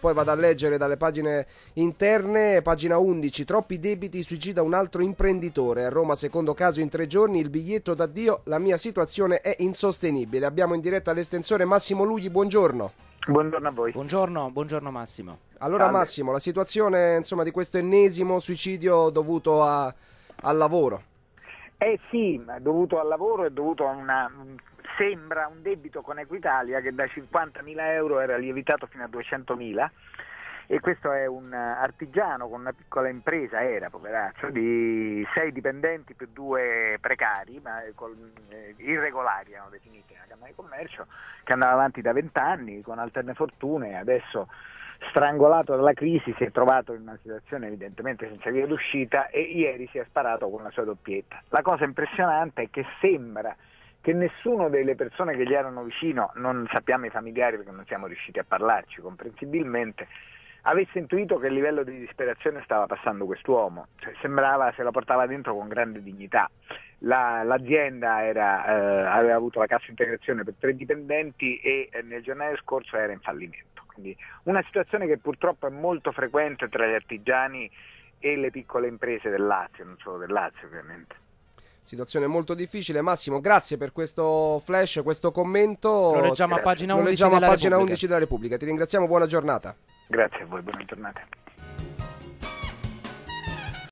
Poi vado a leggere dalle pagine interne, pagina 11, troppi debiti, suicida un altro imprenditore. A Roma, secondo caso in tre giorni, il biglietto d'addio, la mia situazione è insostenibile. Abbiamo in diretta all'estensore Massimo Lugli, buongiorno. Buongiorno a voi. Buongiorno, buongiorno Massimo. Allora Salve. Massimo, la situazione insomma, di questo ennesimo suicidio dovuto a, al lavoro. Eh sì, dovuto al lavoro e dovuto a una sembra un debito con Equitalia che da 50.000 euro era lievitato fino a 200.000 e questo è un artigiano con una piccola impresa, era poveraccio, di sei dipendenti più due precari, ma con, eh, irregolari erano definiti nella Camera di Commercio, che andava avanti da vent'anni con alterne fortune, adesso strangolato dalla crisi si è trovato in una situazione evidentemente senza via d'uscita e ieri si è sparato con la sua doppietta. La cosa impressionante è che sembra che nessuno delle persone che gli erano vicino, non sappiamo i familiari perché non siamo riusciti a parlarci comprensibilmente, avesse intuito che livello di disperazione stava passando quest'uomo, cioè, sembrava se la portava dentro con grande dignità. La, l'azienda era, eh, aveva avuto la cassa integrazione per tre dipendenti e eh, nel giornale scorso era in fallimento. Quindi una situazione che purtroppo è molto frequente tra gli artigiani e le piccole imprese del Lazio, non solo del Lazio ovviamente situazione molto difficile. Massimo, grazie per questo flash, questo commento. Lo leggiamo a pagina 11, leggiamo della, a pagina Repubblica. 11 della Repubblica. Ti ringraziamo, buona giornata. Grazie a voi, buona giornata.